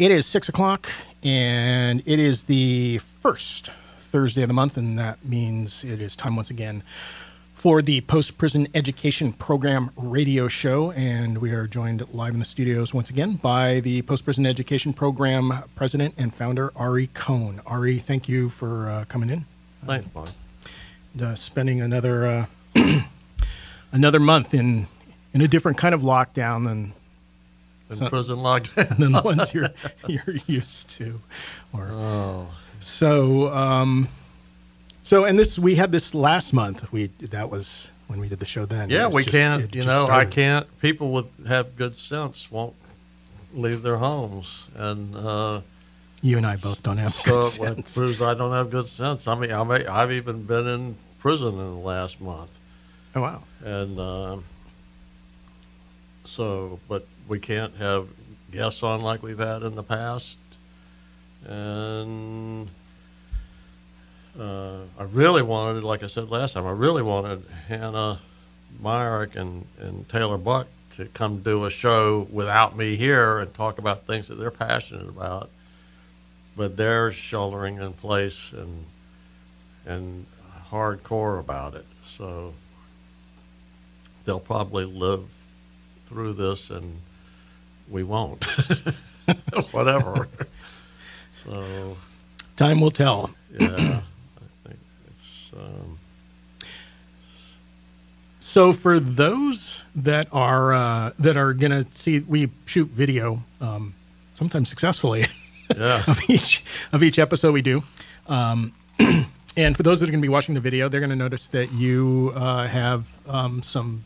It is six o'clock, and it is the first Thursday of the month, and that means it is time once again for the Post Prison Education Program radio show. And we are joined live in the studios once again by the Post Prison Education Program president and founder, Ari Cohn. Ari, thank you for uh, coming in. Thanks, Bob. Uh, spending another uh, another month in in a different kind of lockdown than In So- prison lockdown. than the ones you're you're used to. Or Oh, so um, so and this we had this last month. We that was when we did the show then. Yeah, we just- can't. You know, I can't. People with have good sense won't leave their homes, and uh, You and I both don't have so good sense. proves I don't have good sense. I mean, I may, I've even been in prison in the last month, Oh wow. and um, so, but we can't have guests on like we've had in the past, and. Uh, I really wanted, like I said last time, I really wanted Hannah Myrick and, and Taylor Buck to come do a show without me here and talk about things that they're passionate about. But they're sheltering in place and and hardcore about it. So they'll probably live through this and we won't. Whatever. so Time will tell. yeah, I think it's um, So for those that are uh, that are gonna see, we shoot video um, sometimes successfully yeah. of each of each episode we do. Um, and for those that are going to be watching the video, they're going to notice that you uh, have um, some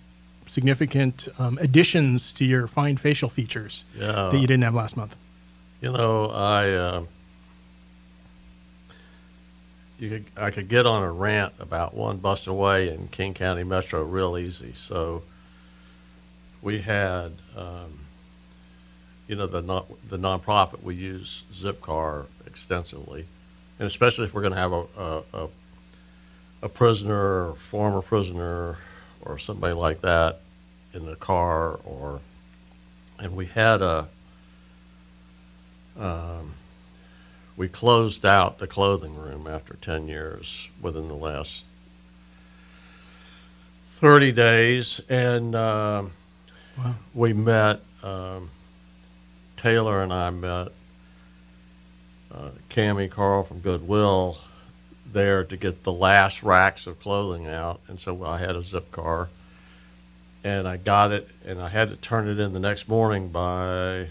significant um, additions to your fine facial features Yeah. that you didn't have last month. You know, I uh, you could, I could get on a rant about one bus away in King County Metro real easy. So we had, um, you know, the non, the nonprofit we use Zipcar extensively, and especially if we're going to have a, a, a a prisoner or former prisoner or somebody like that in the car or and we had a um, we closed out the clothing room after 10 years within the last 30 days. And um, Wow. we met um, taylor and i met uh, Cammy Carl from Goodwill there to get the last racks of clothing out, and so I had a zip car, and I got it, and I had to turn it in the next morning by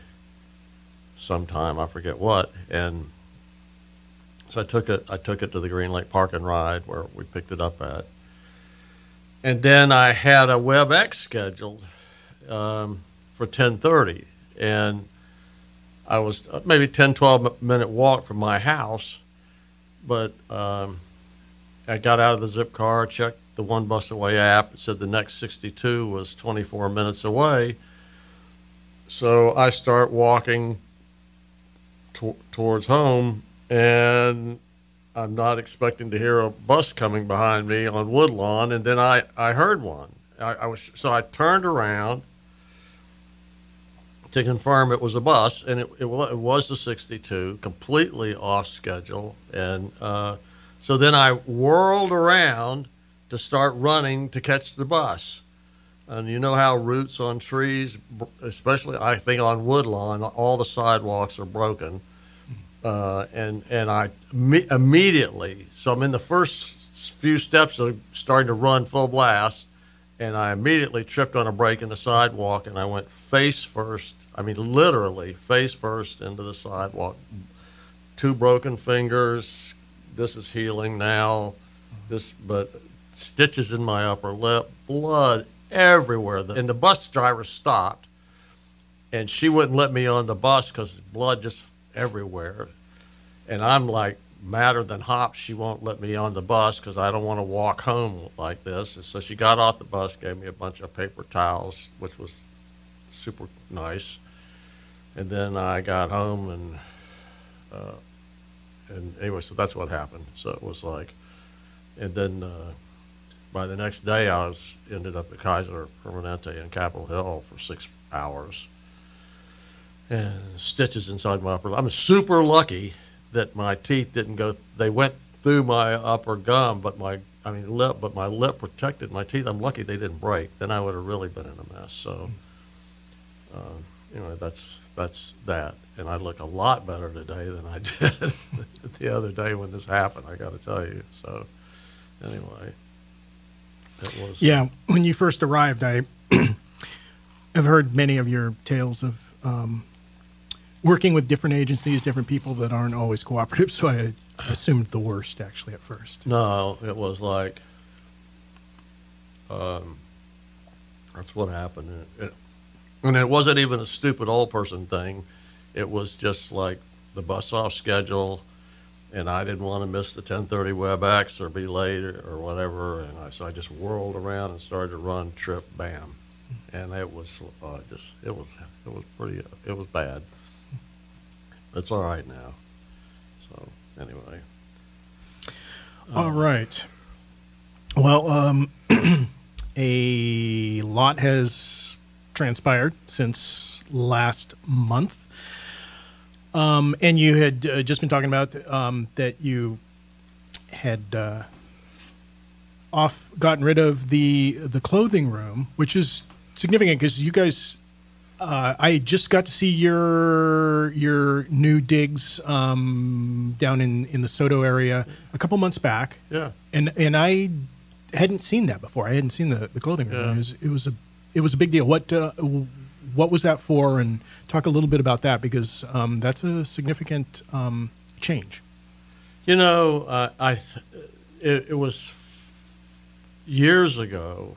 sometime I forget what, and so I took it. I took it to the Green Lake Park and Ride where we picked it up at, and then I had a WebEx scheduled um, for ten thirty, and I was uh, maybe 10, 12 minute walk from my house, but um, I got out of the zip car, checked the one bus away app. It said the next 62 was 24 minutes away. So I start walking to- towards home, and I'm not expecting to hear a bus coming behind me on Woodlawn, and then I, I heard one. I, I was so I turned around to confirm it was a bus, and it, it, it was the 62, completely off schedule. And uh, so then I whirled around to start running to catch the bus. And you know how roots on trees, especially I think on Woodlawn, all the sidewalks are broken. Uh, and and I me- immediately, so I'm in the first few steps of starting to run full blast, and I immediately tripped on a break in the sidewalk, and I went face first. I mean, literally face first into the sidewalk. Two broken fingers. This is healing now. This, but stitches in my upper lip, blood everywhere. And the bus driver stopped, and she wouldn't let me on the bus because blood just everywhere. And I'm like madder than hops. She won't let me on the bus because I don't want to walk home like this. And so she got off the bus, gave me a bunch of paper towels, which was super nice. And then I got home and uh, and anyway, so that's what happened. So it was like, and then uh, by the next day, I was ended up at Kaiser Permanente in Capitol Hill for six hours. and stitches inside my upper. I'm super lucky that my teeth didn't go. They went through my upper gum, but my I mean lip, but my lip protected my teeth. I'm lucky they didn't break. Then I would have really been in a mess. So, uh, anyway, that's that's that. And I look a lot better today than I did the other day when this happened. I got to tell you. So, anyway, it was. Yeah, when you first arrived, I have heard many of your tales of um, working with different agencies, different people that aren't always cooperative. So I assumed the worst actually at first. No, it was like, um, that's what happened. It, it, and it wasn't even a stupid old person thing. It was just like the bus off schedule, and I didn't want to miss the 10:30 WebEx or be late or, or whatever. And I, so I just whirled around and started to run trip, bam, and it was uh, just it was it was pretty it was bad. It's all right now. So anyway. All right. Well, um, a lot has transpired since last month. Um, and you had uh, just been talking about um, that you had uh, off gotten rid of the the clothing room, which is significant because you guys. Uh, I just got to see your your new digs um, down in, in the SODO area a couple months back, Yeah. and and I hadn't seen that before. I hadn't seen the, the clothing room. Yeah. It was it was a it was a big deal. What uh, what was that for? And talk a little bit about that because um, that's a significant um, change. You know, uh, I it, it was years ago.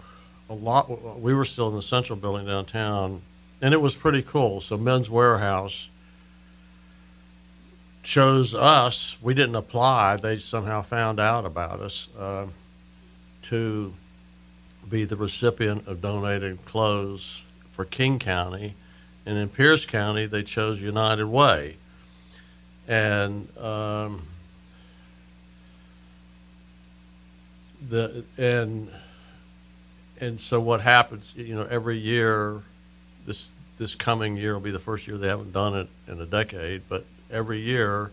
A lot. We were still in the Central Building downtown, and it was pretty cool. So Men's Wearhouse chose us. We didn't apply. They somehow found out about us uh, to be the recipient of donated clothes for King County, and in Pierce County they chose United Way, and. Um, the and and so what happens you know every year this this coming year will be the first year they haven't done it in a decade but every year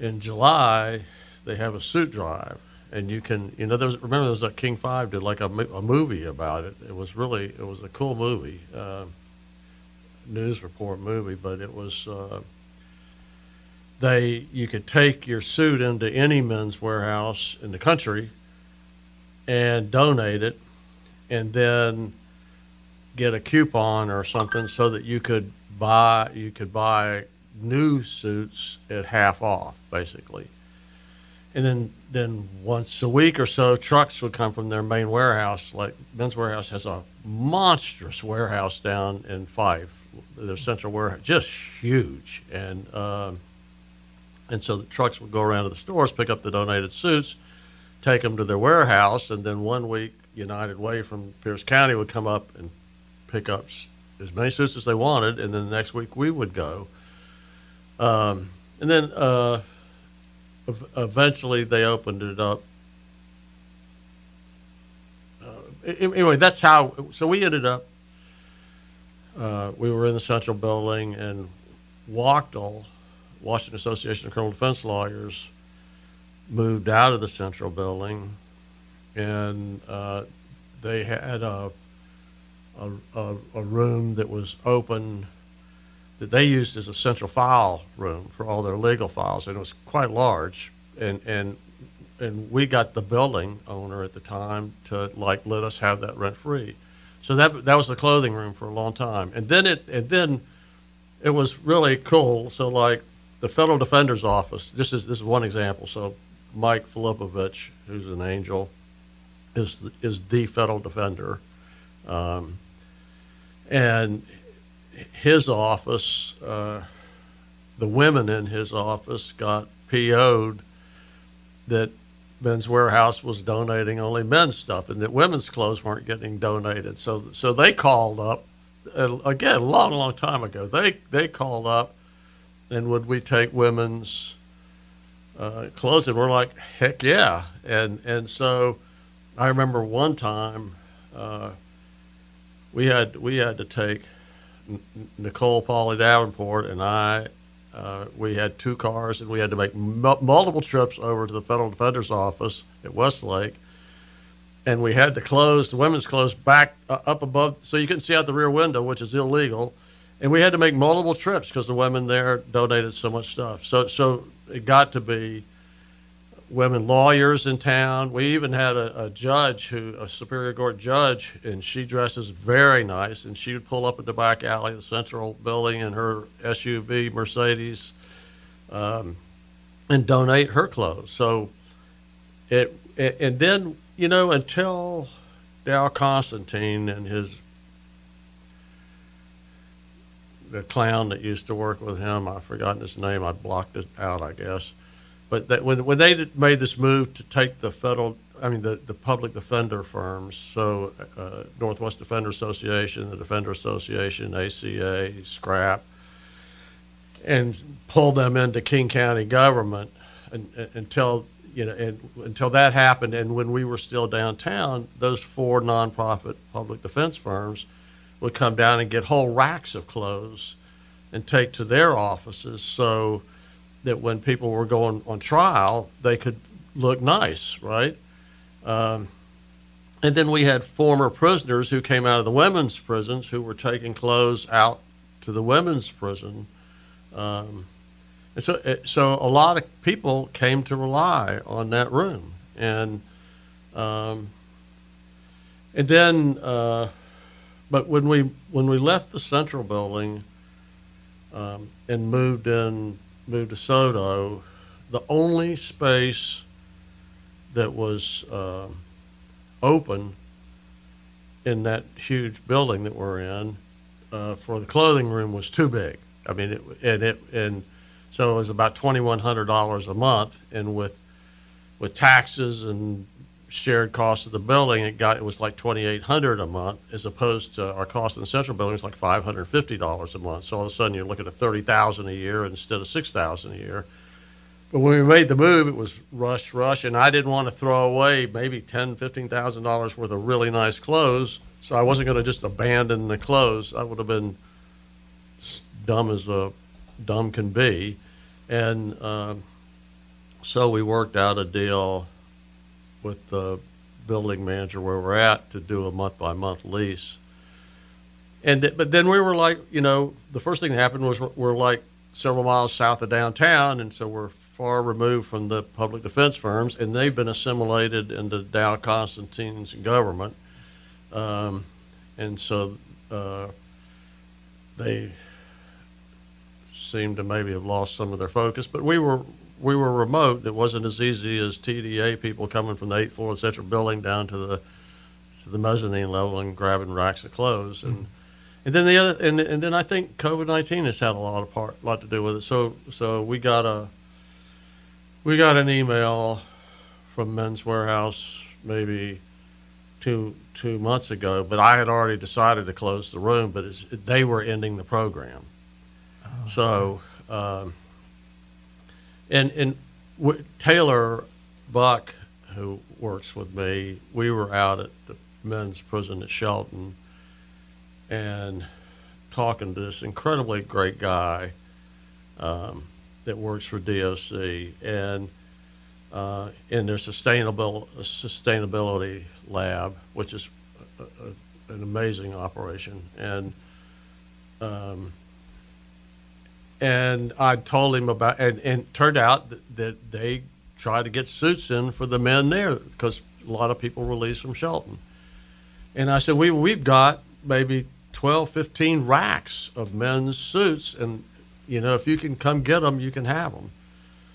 in July they have a suit drive and you can you know there was remember there was that King 5 did like a, a movie about it. It was really it was a cool movie uh, news report movie but it was uh, they you could take your suit into any Men's Wearhouse in the country and donate it and then get a coupon or something so that you could buy you could buy new suits at half off basically and then then once a week or so trucks would come from their main warehouse like Men's Wearhouse has a monstrous warehouse down in fife their central warehouse just huge and um, and so the trucks would go around to the stores, pick up the donated suits, take them to their warehouse, and then one week United Way from Pierce County would come up and pick up as many suits as they wanted, and then the next week we would go. Um, and then uh, eventually they opened it up. Uh, anyway, that's how. So we ended up. Uh, we were in the central building, and WACDL, Washington Association of Criminal Defense Lawyers, moved out of the central building, and uh, they had a, a, a room that was open that they used as a central file room for all their legal files, and it was quite large. And and and we got the building owner at the time to like let us have that rent free. So that that was the clothing room for a long time, and then it and then it was really cool. So like the federal defender's office. This is this is one example. So Mike Filipovic, who's an angel, is the, is the federal defender, um, and his office, uh, the women in his office got PO'd that Men's Wearhouse was donating only men's stuff, and that women's clothes weren't getting donated. So so they called up again a long long time ago. They they called up and would we take women's uh, clothes? And we're like, heck yeah. And and so I remember one time uh, we had we had to take Nicole Polly Davenport and I, uh, we had two cars and we had to make mu- multiple trips over to the federal defender's office at Westlake. And we had to close the women's clothes back uh, up above so you couldn't see out the rear window, which is illegal. And we had to make multiple trips because the women there donated so much stuff. So, so it got to be women lawyers in town. We even had a, a judge who, a Superior Court judge, and she dresses very nice. And she would pull up at the back alley of the Central Building in her SUV Mercedes, um, and donate her clothes. So it, it, and then you know until Dow Constantine and his the clown that used to work with him, I've forgotten his name. I blocked it out, I guess but that when when they made this move to take the federal, I mean the the public defender firms, so uh, Northwest Defender Association, the Defender Association, ACA, SCRAP, and pull them into King County government and, and- until you know and, until that happened, and when we were still downtown, those four nonprofit public defense firms would come down and get whole racks of clothes and take to their offices. So that when people were going on trial, they could look nice, right? Um, and then we had former prisoners who came out of the women's prisons who were taking clothes out to the women's prison. Um, and so, so a lot of people came to rely on that room. And, um, and then, uh, but when we, when we left the central building, um, and moved in moved to SODO, the only space that was um open in that huge building that we're in uh, for the clothing room was too big. I mean, it, and it and so it was about twenty one hundred dollars a month, and with with taxes and shared cost of the building, it got it was like twenty eight hundred a month, as opposed to our cost in the central building is like five hundred fifty dollars a month. So all of a sudden, you're looking at thirty thousand a year instead of six thousand a year. But when we made the move, it was rush, rush, and I didn't want to throw away maybe ten, fifteen thousand dollars worth of really nice clothes. So I wasn't going to just abandon the clothes. I would have been dumb as a dumb can be, and um, so we worked out a deal with the building manager where we're at to do a month by month lease. And th- but then we were like, you know, the first thing that happened was we're, we're like several miles south of downtown, and so we're far removed from the public defense firms, and they've been assimilated into Dow Constantine's government, um, and so uh, they seem to maybe have lost some of their focus. But we were we were remote. It wasn't as easy as TDA people coming from the eighth floor of the central building down to the to the mezzanine level and grabbing racks of clothes and. And then the other, and, and then I think COVID nineteen has had a lot of part, lot to do with it. So, so we got a, we got an email from Men's Wearhouse maybe two two months ago, but I had already decided to close the room, but it's, they were ending the program. So, um, and and w- Taylor Buck, who works with me, we were out at the men's prison at Shelton, and talking to this incredibly great guy um, that works for DOC, and uh, in their sustainable sustainability lab, which is a, a, an amazing operation, and um, and I told him about, and, and it turned out that, that they try to get suits in for the men there because a lot of people released from Shelton. And I said, we, we've got maybe 12, 15 racks of men's suits, and you know, if you can come get them, you can have them.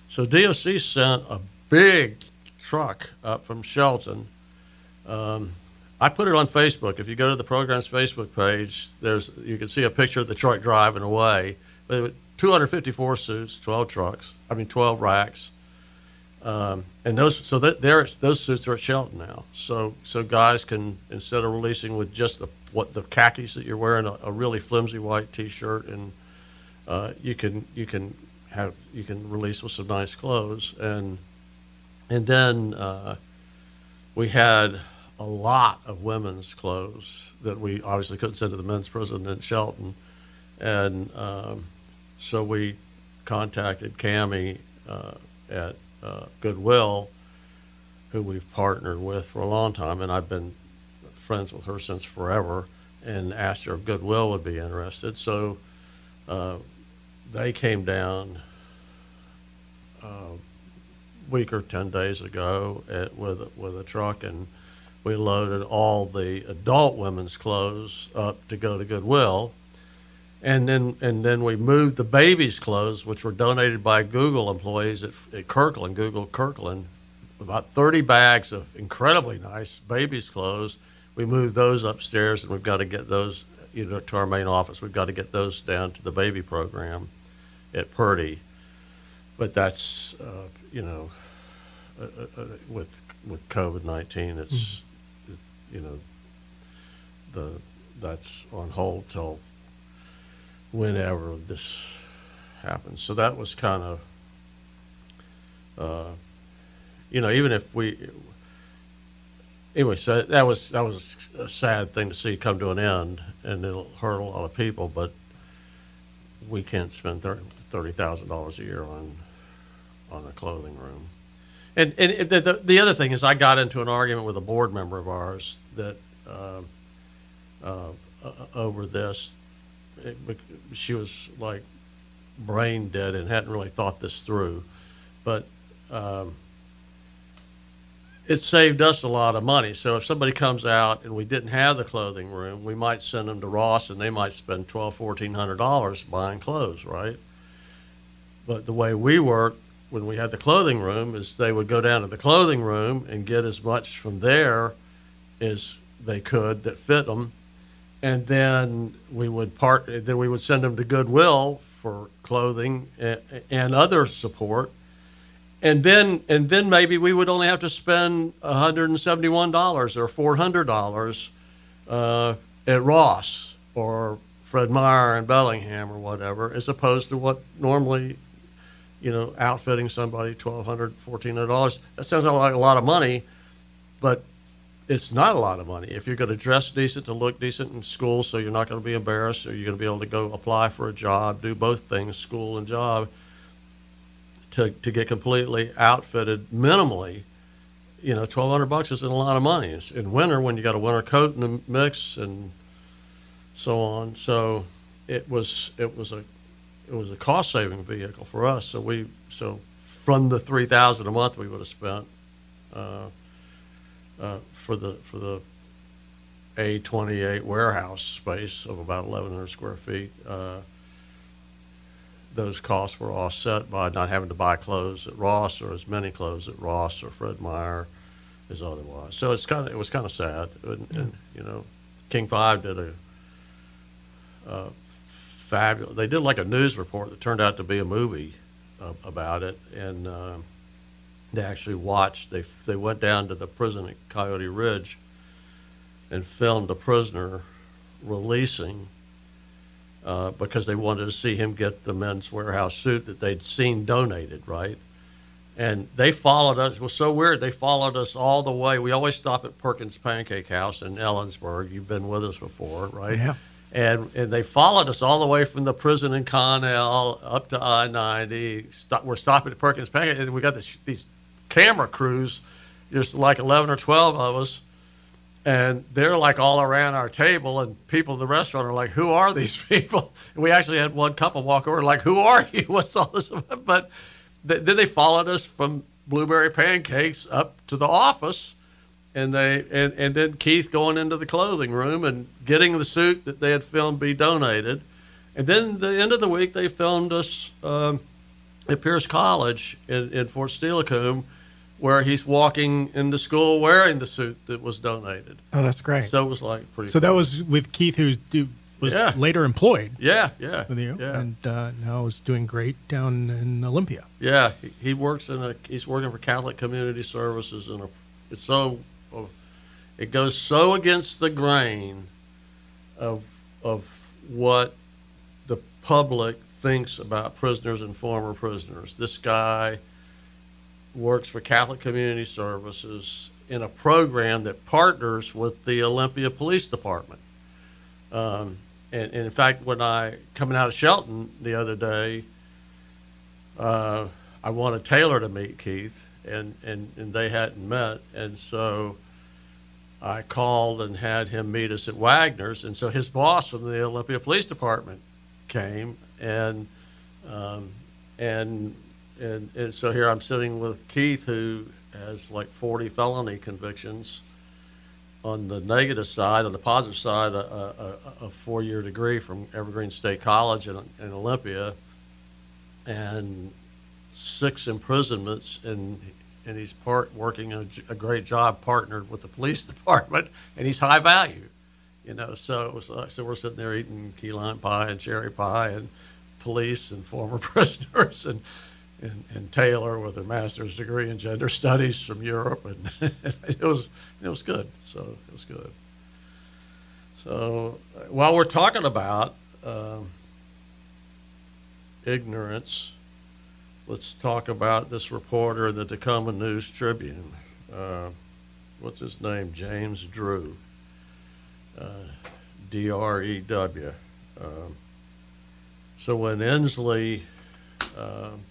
So DOC sent a big truck up from Shelton. Um, I put it on Facebook. If you go to the program's Facebook page, there's you can see a picture of the truck driving away. But 254 suits, 12 trucks. I mean, 12 racks. Um, and those, so that those suits are at Shelton now. So, so guys can instead of releasing with just the, what the khakis that you're wearing, a, a really flimsy white T-shirt, and uh, you can you can have you can release with some nice clothes, and and then uh, we had a lot of women's clothes that we obviously couldn't send to the men's prison in Shelton. And um, so we contacted Cami uh, at uh, Goodwill, who we've partnered with for a long time, and I've been friends with her since forever, and asked her if Goodwill would be interested. So uh, they came down uh, a week or 10 days ago at, with, with a truck, and we loaded all the adult women's clothes up to go to Goodwill. And then, and then we moved the babies' clothes, which were donated by Google employees at, at Kirkland, Google Kirkland, about 30 bags of incredibly nice babies' clothes. We moved those upstairs, and we've got to get those, you know, to our main office. We've got to get those down to the baby program at Purdy. But that's, uh, you know, uh, uh, uh, with with COVID 19, it's, it, you know, the that's on hold till whenever this happens. So that was kind of, uh, you know, even if we, anyway, so that was that was a sad thing to see come to an end, and it'll hurt a lot of people. But we can't spend thirty thousand dollars a year on on a clothing room. And and the, the, the other thing is, I got into an argument with a board member of ours that uh, uh, over this. It, she was like brain dead and hadn't really thought this through, but. Um, it saved us a lot of money. So if somebody comes out and we didn't have the clothing room, we might send them to Ross and they might spend twelve, fourteen hundred dollars buying clothes, right? But the way we worked when we had the clothing room is they would go down to the clothing room and get as much from there as they could that fit them, and then we would part. Then we would send them to Goodwill for clothing and, and other support and then and then maybe we would only have to spend $171 or $400 uh, at Ross or Fred Meyer in Bellingham or whatever, as opposed to what normally, you know, outfitting somebody $1,200, $1,400. That sounds like a lot of money, but it's not a lot of money. If you're going to dress decent, to look decent in school, so you're not going to be embarrassed, or you're going to be able to go apply for a job, do both things, school and job – to, to get completely outfitted minimally, you know, twelve hundred bucks isn't a lot of money. It's in winter when you got a winter coat in the mix and so on. So it was it was a it was a cost saving vehicle for us. So we so from the three thousand a month we would have spent uh, uh, for the for the A twenty eight warehouse space of about eleven hundred square feet. Uh, those costs were offset by not having to buy clothes at Ross or as many clothes at Ross or Fred Meyer as otherwise. So it's kind of it was kind of sad, and, and you know, King Five did a uh, fabulous. They did like a news report that turned out to be a movie uh, about it, and uh, they actually watched. They they went down to the prison at Coyote Ridge and filmed a prisoner releasing uh, because they wanted to see him get the Men's Wearhouse suit that they'd seen donated, right? And they followed us. It was so weird. They followed us all the way. We always stop at Perkins Pancake House in Ellensburg. You've been with us before, right? Yeah. And, and they followed us all the way from the prison in Connell up to I 90. Stop, we're stopping at Perkins Pancake, and we got this, these camera crews, just like 11 or 12 of us and they're like all around our table and people in the restaurant are like who are these people? And we actually had one couple walk over like who are you? What's all this about? but th- then they followed us from blueberry pancakes up to the office and they and, and then keith going into the clothing room and getting the suit that they had filmed be donated. And then the end of the week they filmed us um, at pierce college in, in fort steilacoom where he's walking into school wearing the suit that was donated. Oh, that's great. So it was like pretty. So cool. that was with Keith, who was yeah. later employed. Yeah, yeah, with you, yeah. and uh, now is doing great down in Olympia. Yeah, he, he, works in a. He's working for Catholic Community Services, and it's so. It goes so against the grain of of what the public thinks about prisoners and former prisoners. This guy works for Catholic Community Services in a program that partners with the Olympia Police Department. Um, and, and in fact, when I coming out of Shelton the other day, uh, I wanted Taylor to meet Keith, and, and, and they hadn't met, and so I called and had him meet us at Wagner's, and so his boss from the Olympia Police Department came, and um, and, and and so here I'm sitting with Keith, who has like 40 felony convictions. On the negative side, on the positive side, a, a, a four-year degree from Evergreen State College in, in Olympia, and six imprisonments, and and he's part working a, a, great job partnered with the police department, and he's high value, you know. So so we're sitting there eating key lime pie and cherry pie, and police and former prisoners, and and, Taylor with a master's degree in gender studies from Europe, and it was it was good. So it was good. So while we're talking about um, ignorance let's talk about this reporter in the Tacoma News Tribune. Uh, what's his name? James Drew. Uh, D R E W. Um, so when Inslee, um,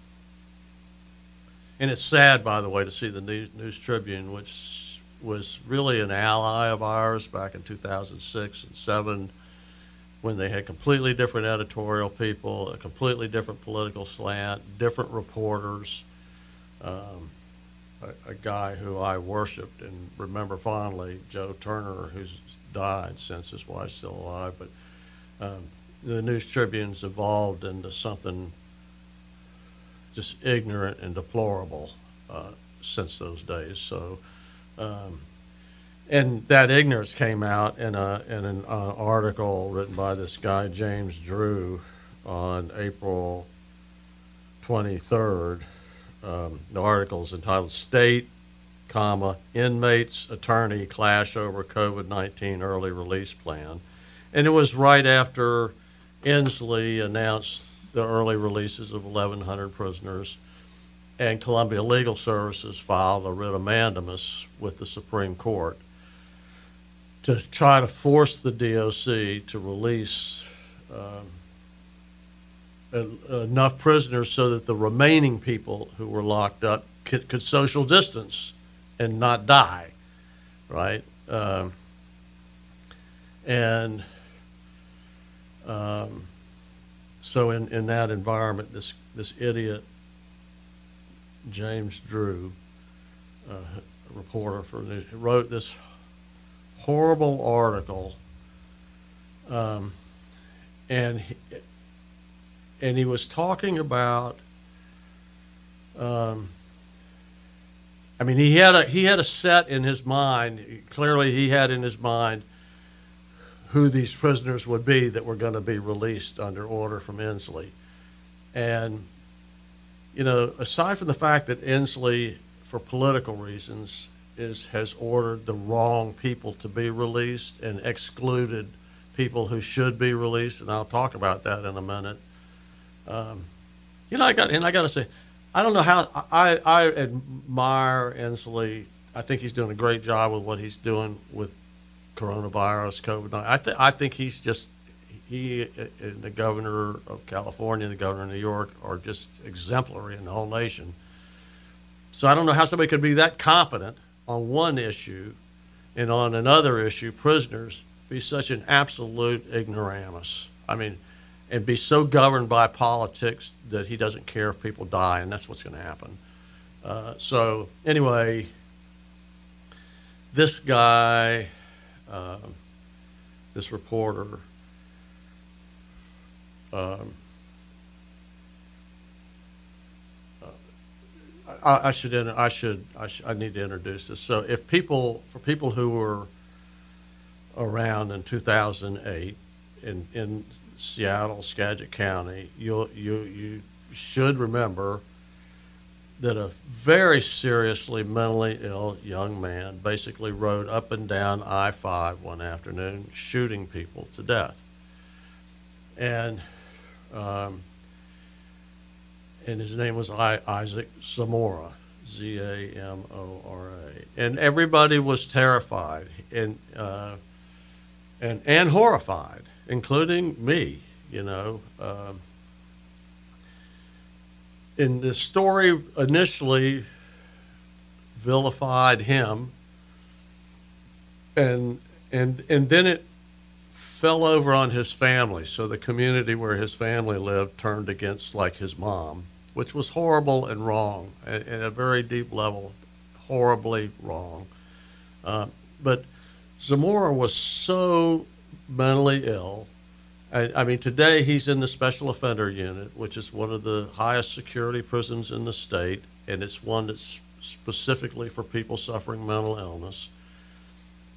and it's sad, by the way, to see the News, News Tribune, which was really an ally of ours back in 2006 and 7 when they had completely different editorial people, a completely different political slant, different reporters. Um, a, a, guy who I worshipped and remember fondly, Joe Turner, who's died since his wife's still alive. But um, the News Tribune's evolved into something just ignorant and deplorable uh, since those days. So. Um, and that ignorance came out in a in an uh, article written by this guy James Drew on April 23rd. Um, the article is entitled "State, comma Inmates Attorney Clash Over COVID-19 Early Release Plan," and it was right after Inslee announced the early releases of 1,100 prisoners, and Columbia Legal Services filed a writ of mandamus with the Supreme Court to try to force the DOC to release um, enough prisoners so that the remaining people who were locked up could, could social distance and not die, right? Um, and um, so in, in that environment, this this idiot James Drew, uh, a reporter for the, wrote this horrible article, um, and he, and he was talking about. Um, I mean, he had a he had a set in his mind. Clearly, he had in his mind who these prisoners would be that were going to be released under order from Inslee, and you know, aside from the fact that Inslee, for political reasons, is has ordered the wrong people to be released and excluded people who should be released, and I'll talk about that in a minute. Um, you know, I got and I got to say, I don't know how I I admire Inslee. I think he's doing a great job with what he's doing with coronavirus, COVID. I think I think he's just he and the governor of California, the governor of New York are just exemplary in the whole nation. So I don't know how somebody could be that competent on one issue and on another issue, prisoners, be such an absolute ignoramus. I mean, and be so governed by politics that he doesn't care if people die, and that's what's going to happen. Uh, so, anyway, this guy, uh, this reporter, um, I, I should I should I, should, I need to introduce this. So if people for people who were around in 2008 in in Seattle, Skagit County, you you you should remember that a very seriously mentally ill young man basically rode up and down I-5 one afternoon, shooting people to death. And um, and his name was I, Isaac Zamora, Z A M O R A, and everybody was terrified and uh, and and horrified. including me, you know. Um, in the story initially vilified him and and and then it fell over on his family. So the community where his family lived turned against like his mom which was horrible and wrong at, at a very deep level horribly wrong. Uh, but zamora was so mentally ill I, I mean today he's in the special offender unit which is one of the highest security prisons in the state and it's one that's specifically for people suffering mental illness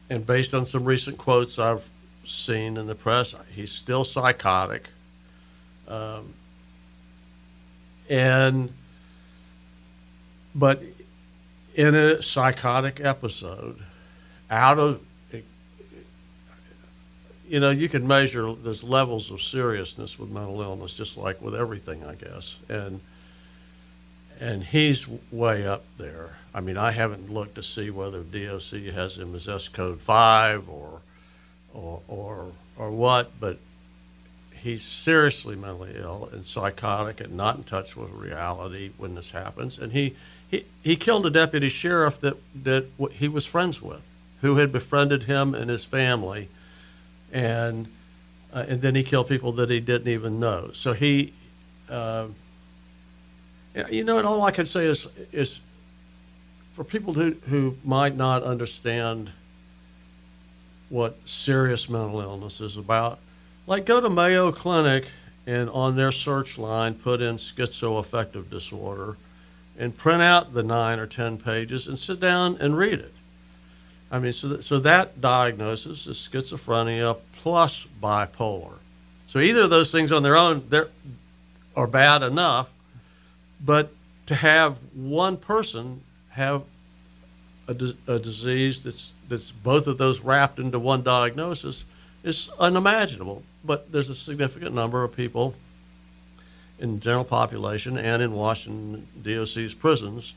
and based on some recent quotes I've seen in the press, he's still psychotic. Um, and, but in a psychotic episode, out of, you know, you can measure there's levels of seriousness with mental illness, just like with everything, I guess. And, and he's way up there. I mean, I haven't looked to see whether DOC has him as S code five or, or, or, or what, but he's seriously mentally ill and psychotic and not in touch with reality when this happens. And he, he, he killed a deputy sheriff that, that he was friends with, who had befriended him and his family. And, uh, and then he killed people that he didn't even know. So he, uh, you know, and all I can say is, is for people who, who might not understand what serious mental illness is about, like go to Mayo Clinic and on their search line put in schizoaffective disorder and print out the nine or ten pages and sit down and read it. I mean, so that, so that diagnosis is schizophrenia plus bipolar. So either of those things on their own they're, are bad enough, but to have one person have a, a disease that's that's both of those wrapped into one diagnosis is unimaginable. But there's a significant number of people in the general population and in Washington DOC's prisons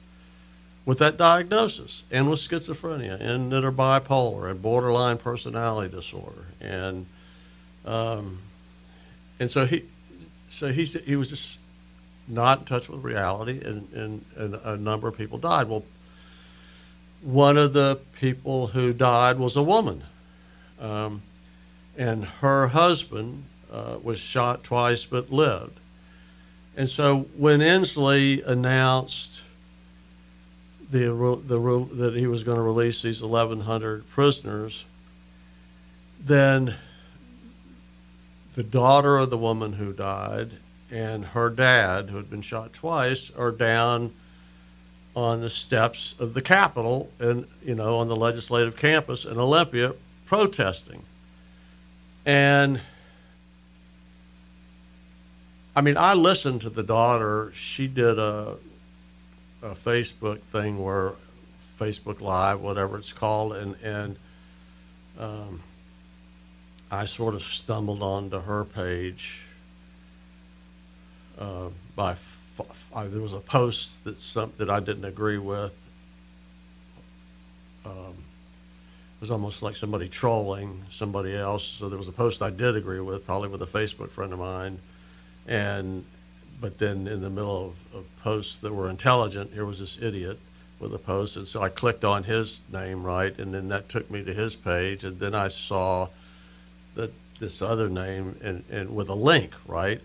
with that diagnosis and with schizophrenia and that are bipolar and borderline personality disorder and um, and so he so he's he was just not in touch with reality and, and, and a number of people died well one of the people who died was a woman. Um, and her husband uh, was shot twice but lived. And so when Inslee announced the, the, that he was going to release these 1,100 prisoners, then the daughter of the woman who died and her dad, who had been shot twice, are down on the steps of the Capitol and, you know, on the legislative campus in Olympia protesting. And I mean, I listened to the daughter. She did a, a Facebook thing where Facebook Live, whatever it's called, and and um, I sort of stumbled onto her page uh, by I, there was a post that some that I didn't agree with. Um, it was almost like somebody trolling somebody else. So there was a post I did agree with, probably with a Facebook friend of mine, and but then in the middle of, of posts that were intelligent, here was this idiot with a post, and so I clicked on his name right, and then that took me to his page, and then I saw that this other name and, and with a link right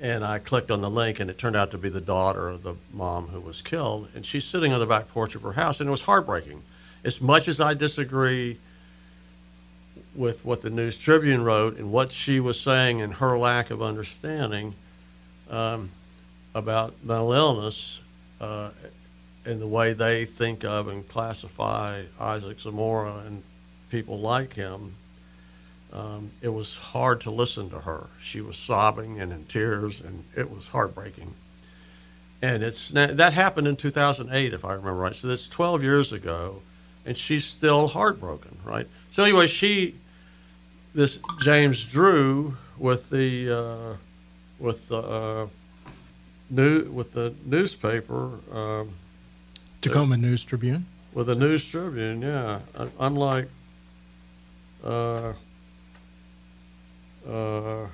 and I clicked on the link, and it turned out to be the daughter of the mom who was killed. And she's sitting on the back porch of her house, and it was heartbreaking. As much as I disagree with what the News Tribune wrote and what she was saying and her lack of understanding um, about mental illness uh, and the way they think of and classify Isaac Zamora and people like him um, it was hard to listen to her. She was sobbing and in tears, and it was heartbreaking. And it's that happened in 2008, if I remember right. So that's 12 years ago, and she's still heartbroken, right? So anyway, she, this James Drew with the uh, with the uh, new with the newspaper. Um, Tacoma News Tribune. With the News Tribune, yeah. I'm. Uh, Uh, oh,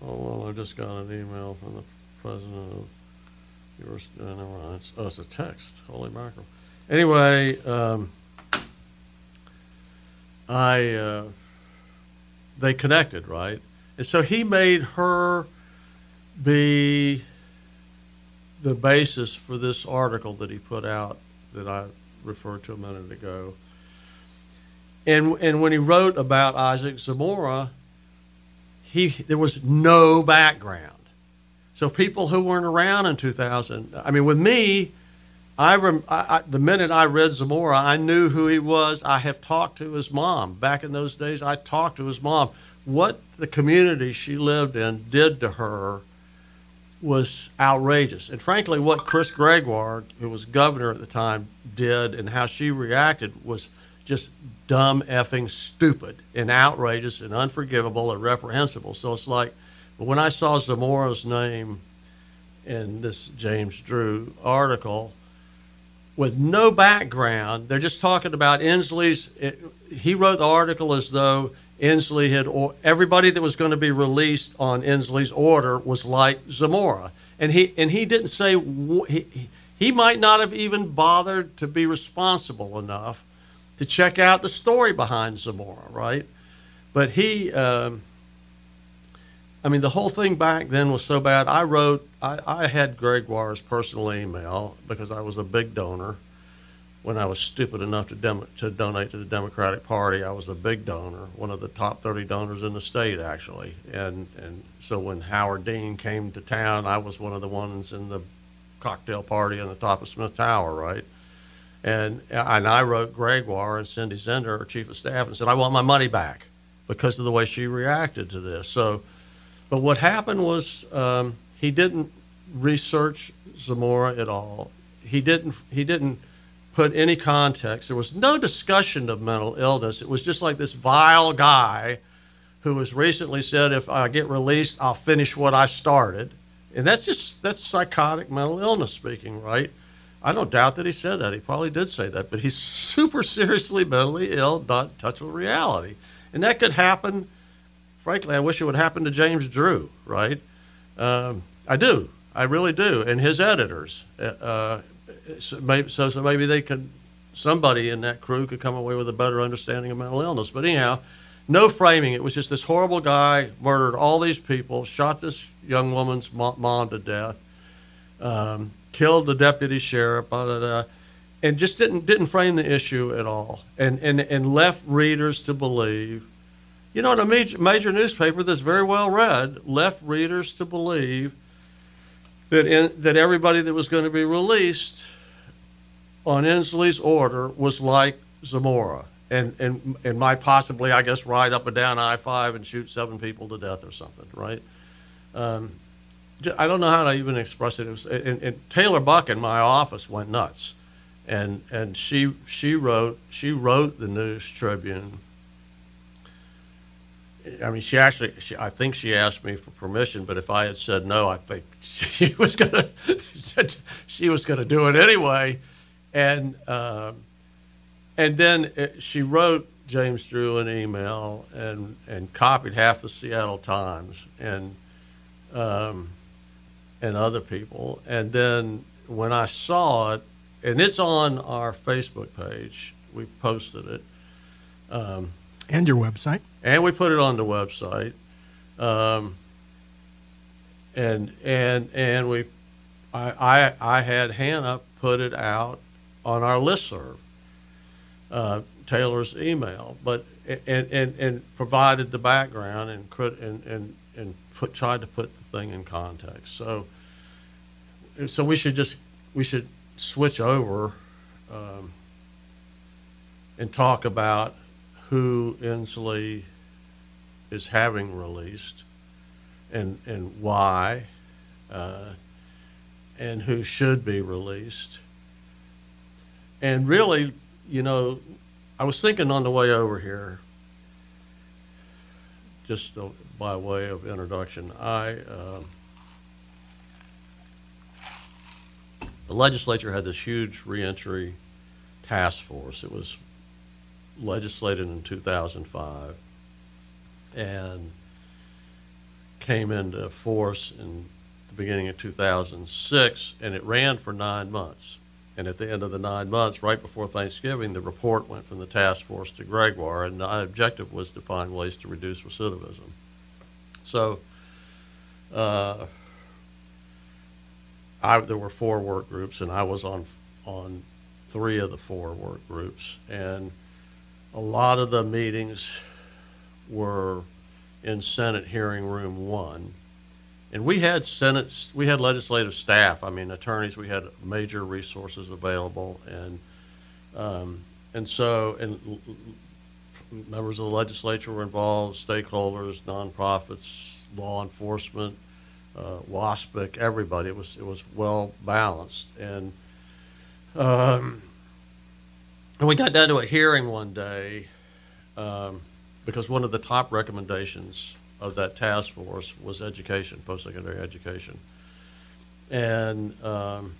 well, I just got an email from the president of yours. Uh, never mind. It's, oh, it's a text. Holy mackerel. Anyway, um, I uh, they connected, right? And so he made her be the basis for this article that he put out that I referred to a minute ago. And and when he wrote about Isaac Zamora, he there was no background. So people who weren't around in 2000, I mean, with me, I, rem, I, I, the minute I read Zamora, I knew who he was. I have talked to his mom. Back in those days, I talked to his mom. What the community she lived in did to her was outrageous. And frankly, what Chris Gregoire, who was governor at the time, did and how she reacted was just dumb effing stupid and outrageous and unforgivable and reprehensible. So it's like when I saw Zamora's name in this James Drew article with no background, they're just talking about Inslee's. It, he wrote the article as though Inslee had, or everybody that was going to be released on Inslee's order was like Zamora, and he and he didn't say he he might not have even bothered to be responsible enough to check out the story behind Zamora, right? But he, um, I mean, the whole thing back then was so bad. I wrote, I, I had Gregoire's personal email because I was a big donor when I was stupid enough to, dem- to donate to the Democratic Party, I was a big donor, one of the top 30 donors in the state, actually. And, and so when Howard Dean came to town, I was one of the ones in the cocktail party on the top of Smith Tower, right? And, and I wrote Gregoire and Cindy Zehnder, our chief of staff, and said, I want my money back because of the way she reacted to this. So, but what happened was um, he didn't research Zamora at all. He didn't, he didn't put any context. There was no discussion of mental illness. It was just like this vile guy who was recently said, if I get released, I'll finish what I started. And that's just, that's psychotic mental illness speaking, right? I don't doubt that he said that. He probably did say that, but he's super seriously mentally ill, not in touch with reality. And that could happen. Frankly, I wish it would happen to James Drew, right? Um, I do. I really do. And his editors. Uh, so, maybe, so, so maybe they could, somebody in that crew could come away with a better understanding of mental illness. But anyhow, no framing. It was just this horrible guy murdered all these people, shot this young woman's mom to death, um, killed the deputy sheriff, blah, blah, blah, and just didn't didn't frame the issue at all, and and and left readers to believe. You know, in a major, major newspaper that's very well read, left readers to believe that in, that everybody that was going to be released on Inslee's order was like Zamora and, and, and might possibly, I guess, ride up and down I 5 and shoot seven people to death or something, right? Um, I don't know how to even express it. it was, and, and, Taylor Buck in my office went nuts. And, and she, she, wrote, she wrote the News Tribune. I mean, she actually, she, I think she asked me for permission, but if I had said no, I think she was gonna, she was gonna do it anyway and uh, and then it, she wrote James Drew an email and and copied half the Seattle Times and um, and other people. And then when I saw it, and it's on our Facebook page, we posted it. Um, and your website. And we put it on the website. Um, and and and we, I, I I had Hannah put it out on our listserv, uh, Taylor's email, but and, and, and provided the background and and and and put tried to put the thing in context. So so we should just we should switch over um, and talk about who Inslee is having released and and why uh, and who should be released and really, you know, I was thinking on the way over here, just by way of introduction, I uh, the legislature had this huge reentry task force. It was legislated in 2005, and came into force in the beginning of 2006, and it ran for nine months. And at the end of the nine months, right before Thanksgiving, the report went from the task force to Gregoire, and the objective was to find ways to reduce recidivism. So, uh, I, there were four work groups, and I was on on three of the four work groups, and a lot of the meetings were in Senate hearing room one, and we had Senate, we had legislative staff. I mean, attorneys. We had major resources available, and um, and so and members of the legislature were involved, stakeholders, nonprofits, law enforcement, uh, WASPIC, everybody. It was it was well balanced, and um, and we got down to a hearing one day um, because one of the top recommendations of that task force was education, post-secondary education, and um,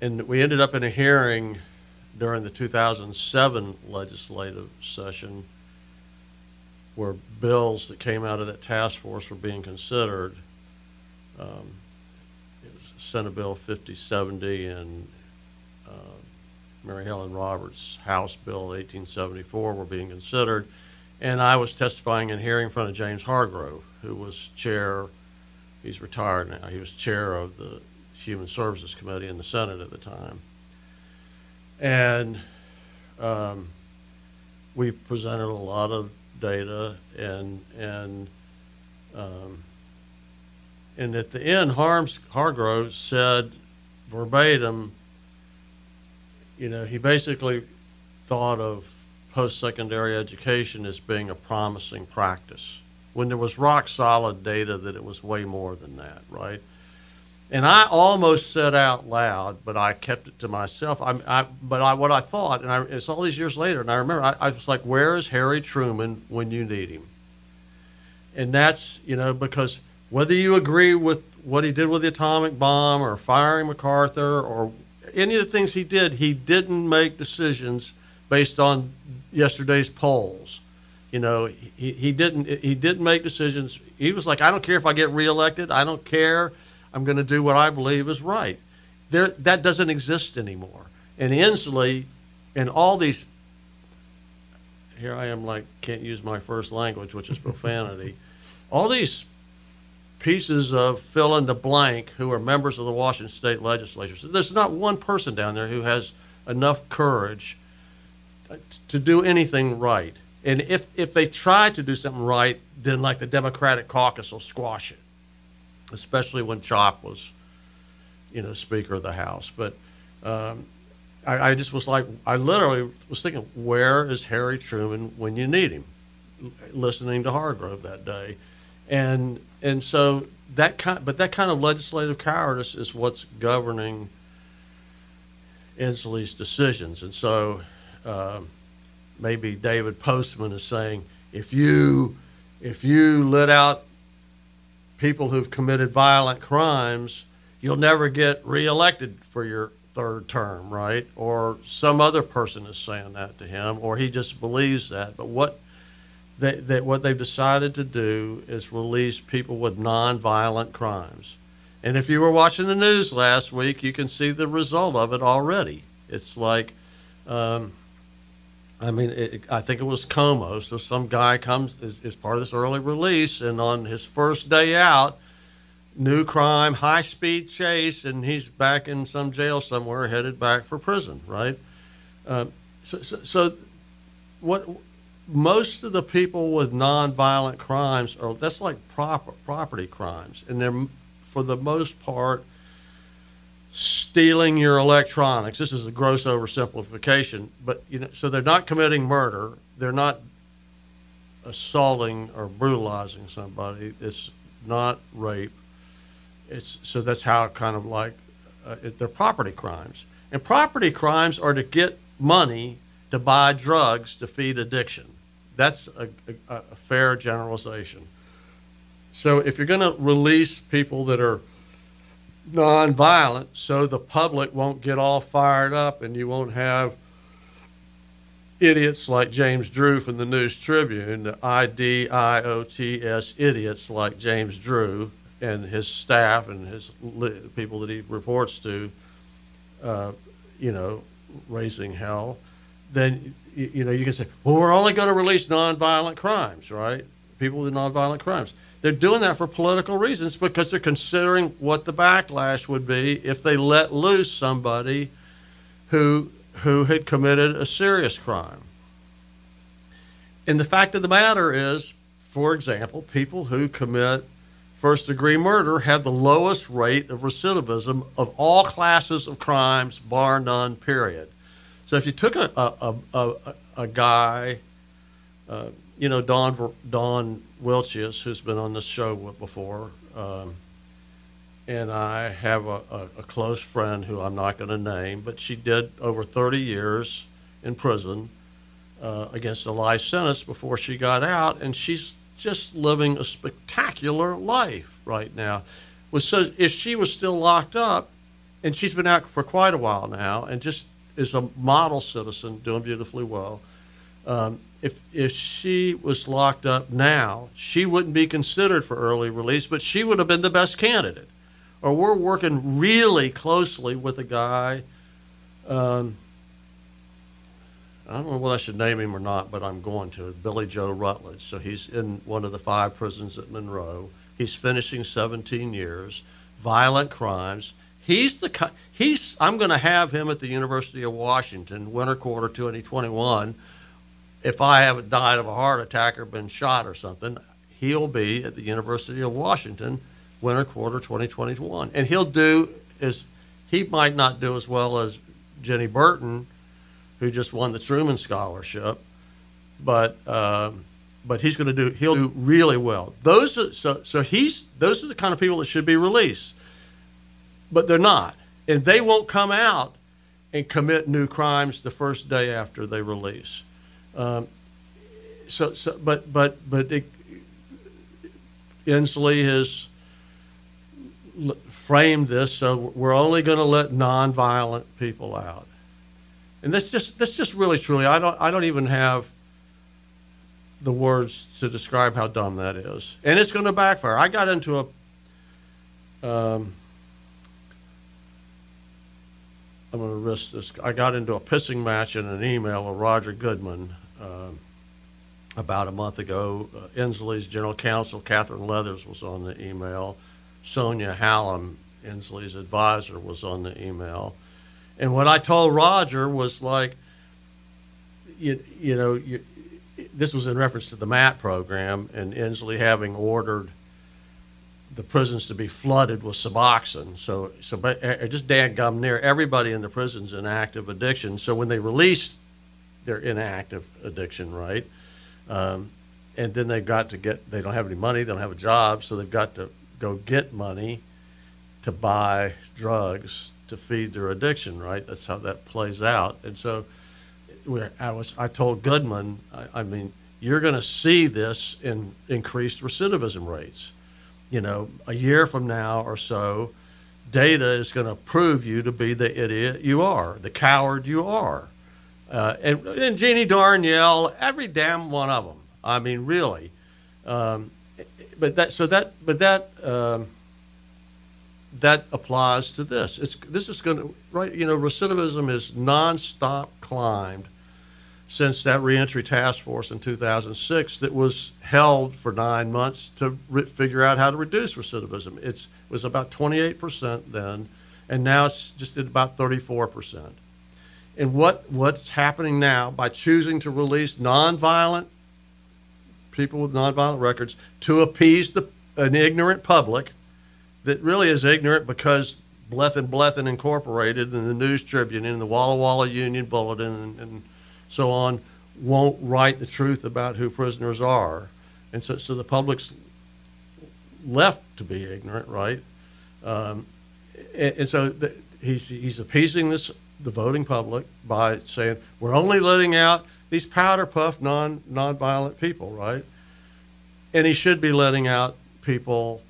and we ended up in a hearing during the 2007 legislative session where bills that came out of that task force were being considered. Um, it was Senate Bill 5070 and uh, Mary Helen Roberts' House Bill 1874 were being considered. And I was testifying in hearing in front of James Hargrove, who was chair, he's retired now, he was chair of the Human Services Committee in the Senate at the time. And um, we presented a lot of data and, and, um, and at the end, Harms, Hargrove said verbatim, you know, he basically thought of post-secondary education as being a promising practice when there was rock solid data that it was way more than that, right? And I almost said out loud, but I kept it to myself. I, I but I, what I thought, and I, it's all these years later, and I remember I, I was like, "Where is Harry Truman when you need him?" And that's you know because whether you agree with what he did with the atomic bomb or firing MacArthur or any of the things he did, he didn't make decisions based on yesterday's polls. You know, he, he didn't he didn't make decisions. He was like, I don't care if I get reelected. I don't care. I'm going to do what I believe is right. There, that doesn't exist anymore. And Inslee, and all these, here I am like can't use my first language, which is profanity. all these pieces of fill in the blank who are members of the Washington State Legislature. So there's not one person down there who has enough courage to do anything right. And if, if they try to do something right, then like the Democratic caucus will squash it, especially when Chopp was, you know, Speaker of the House. But um, I, I just was like, I literally was thinking, where is Harry Truman when you need him? Listening to Hargrove that day, and and so that kind, but that kind of legislative cowardice is what's governing Inslee's decisions, and so uh, maybe David Postman is saying, if you if you let out people who've committed violent crimes, you'll never get reelected for your third term, right? Or some other person is saying that to him, or he just believes that. But what they, they, what they've decided to do is release people with nonviolent crimes. And if you were watching the news last week, you can see the result of it already. It's like, um, I mean, it, I think it was KOMO. So some guy comes is, is part of this early release, and on his first day out, new crime, high speed chase, and he's back in some jail somewhere, headed back for prison, right? Uh, so, so, so, what most of the people with nonviolent crimes are that's like proper, property crimes, and they're for the most part stealing your electronics. This is a gross oversimplification, but you know, so they're not committing murder. They're not assaulting or brutalizing somebody. It's not rape. It's so that's how kind of like uh, it, they're property crimes, and property crimes are to get money to buy drugs to feed addiction. That's a, a, a fair generalization. So if you're going to release people that are nonviolent, so the public won't get all fired up and you won't have idiots like James Drew from the News Tribune, the I D I O T S idiots like James Drew and his staff and his people that he reports to, uh, you know, raising hell, then you, you know you can say, well, we're only going to release nonviolent crimes, right? People with nonviolent crimes. They're doing that for political reasons because they're considering what the backlash would be if they let loose somebody who who had committed a serious crime. And the fact of the matter is, for example, people who commit first degree murder have the lowest rate of recidivism of all classes of crimes, bar none, period. So if you took a, a, a, a guy, uh, you know, Don, Dawn Wiltjes, who's been on this show before, um, and I have a, a, a, close friend who I'm not going to name, but she did over 30 years in prison uh, against a life sentence before she got out, and she's just living a spectacular life right now. Was so if she was still locked up, and she's been out for quite a while now, and just is a model citizen, doing beautifully well. Um, if if she was locked up now, she wouldn't be considered for early release, but she would have been the best candidate or we're working really closely with a guy. Um, I don't know whether I should name him or not, but I'm going to. Billy Joe Rutledge. So he's in one of the five prisons at Monroe. He's finishing 17 years, violent crimes. He's the he's. I'm going to have him at the University of Washington, winter quarter 2021. If I haven't died of a heart attack or been shot or something, he'll be at the University of Washington winter quarter 2021. And he'll do as he might not do as well as Jenny Burton, who just won the Truman Scholarship, but um, but he's going to do he'll do really well. Those are, so so he's those are the kind of people that should be released, but they're not, and they won't come out and commit new crimes the first day after they release. Um, so, so but but but Inslee has framed this so we're only going to let nonviolent people out. And this just this just really truly I don't I don't even have the words to describe how dumb that is. And it's going to backfire. I got into a um, I'm going to risk this. I got into a pissing match in an email with Roger Goodman uh, about a month ago. Uh, Inslee's general counsel, Kathryn Leathers, was on the email. Sonja Hallum, Inslee's advisor, was on the email. And what I told Roger was like, you, you know, you, this was in reference to the MAT program and Inslee having ordered the prisons to be flooded with Suboxone. So, so uh, just gum near everybody in the prisons in active addiction. So when they release their inactive addiction, right? Um, and then they've got to get, they don't have any money, they don't have a job, so they've got to go get money to buy drugs to feed their addiction, right? That's how that plays out. And so where I was I told Goodman, I, I mean, you're going to see this in increased recidivism rates. You know, a year from now or so, data is going to prove you to be the idiot you are, the coward you are. Uh, and, and Jeannie Darneille, every damn one of them. I mean, really. Um, but that so that but that um, that applies to this. It's this is going to right. You know, recidivism has nonstop climbed since that reentry task force in 2006 that was held for nine months to re- figure out how to reduce recidivism. It's, it was about 28% then, and now it's just at about 34%. And what, what's happening now by choosing to release nonviolent people with nonviolent records to appease the, an ignorant public that really is ignorant because Blethen Blethen Incorporated and the News Tribune and the Walla Walla Union Bulletin and, and, so on won't write the truth about who prisoners are. And so, so the public's left to be ignorant, right? Um, and, and, so the, he's, he's appeasing this the voting public by saying we're only letting out these powder puff non nonviolent people, right? And he should be letting out people.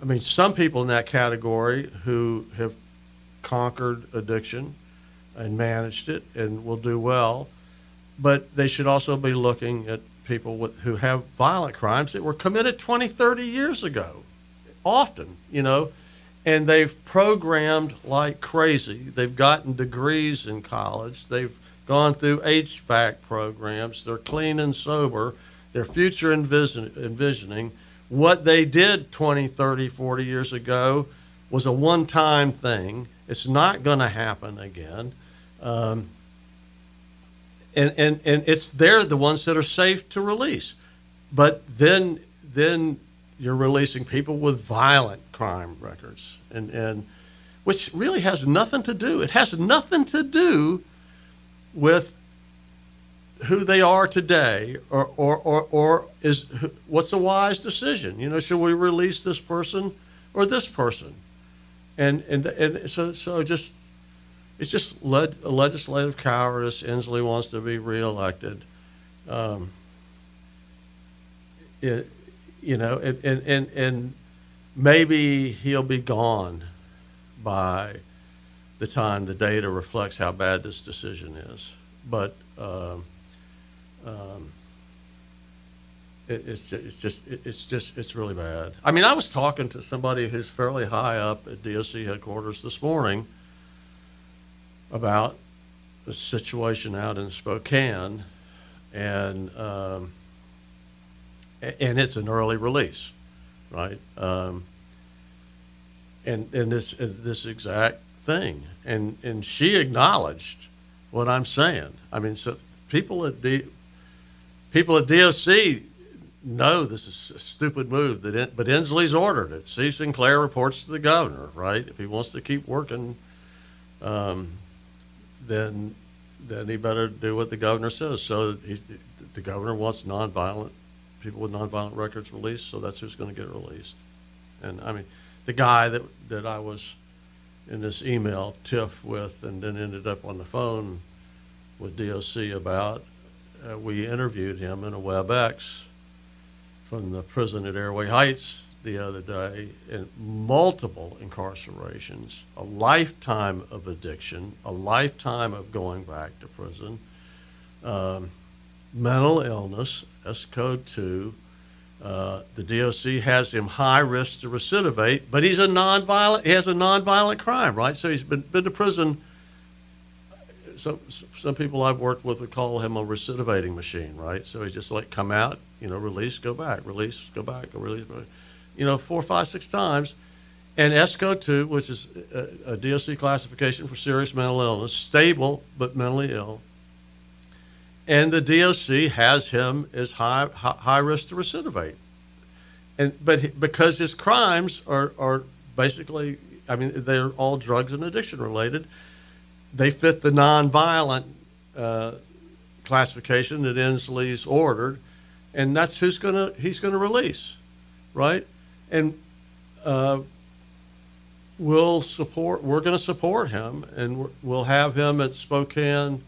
I mean, some people in that category who have conquered addiction and managed it and will do well. but they should also be looking at people with, who have violent crimes that were committed 20, 30 years ago, often, you know, and they've programmed like crazy. They've gotten degrees in college. They've gone through HVAC programs. They're clean and sober. They're future envision, envisioning. What they did 20, 30, 40 years ago was a one time thing. It's not going to happen again. Um, and, and, and it's they're the ones that are safe to release. But then, then you're releasing people with violent crime records, and, and which really has nothing to do. It has nothing to do with who they are today, or or or, or is what's a wise decision? You know, should we release this person or this person? And and and so so just it's just led, legislative cowardice. Inslee wants to be reelected. Um, it, you know, and, and, and, and maybe he'll be gone by the time the data reflects how bad this decision is. But um, um, it, it's, it's just it's just it's really bad. I mean, I was talking to somebody who's fairly high up at DOC headquarters this morning about the situation out in Spokane, and um, and it's an early release, right? Um, and and this this exact thing, and and she acknowledged what I'm saying. I mean, so people at D, people at DOC know this is a stupid move, that but Inslee's ordered it. See, Sinclair reports to the governor, right? If he wants to keep working. Um, then then he better do what the governor says. So he, the governor wants nonviolent people with nonviolent records released, so that's who's going to get released. And I mean, the guy that that I was in this email tiff with, and then ended up on the phone with DOC about, uh, we interviewed him in a WebEx from the prison at Airway Heights the other day in multiple incarcerations, a lifetime of addiction, a lifetime of going back to prison, um, mental illness, S code 2. Uh, the DOC has him high risk to recidivate, but he's a nonviolent. He has a nonviolent crime, right? So he's been been to prison. Some some people I've worked with would call him a recidivating machine, right? So he's just like come out, you know, release, go back, release, go back, go release. You know, four, five, six times. And SCO2, which is a, a DOC classification for serious mental illness, stable but mentally ill. And the DOC has him as high, high, risk to recidivate. And, but because his crimes are, are basically, I mean, they're all drugs and addiction related, they fit the nonviolent uh, classification that Inslee's ordered, and that's who's going to he's going to release, right? and uh, we'll support. We're going to support him, and we'll have him at Spokane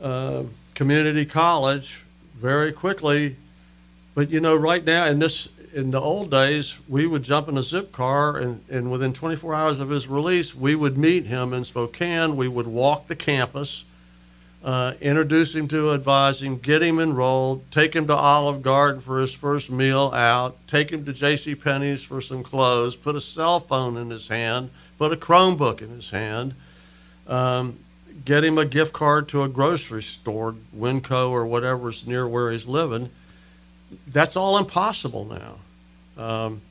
uh, Community College very quickly. But you know, right now in this in the old days, we would jump in a zip car, and, and within 24 hours of his release, we would meet him in Spokane. We would walk the campus uh, introduce him to advising, get him enrolled, take him to Olive Garden for his first meal out, take him to J.C. Penney's for some clothes, put a cell phone in his hand, put a Chromebook in his hand, um, get him a gift card to a grocery store, Winco or whatever's near where he's living. That's all impossible now. Um,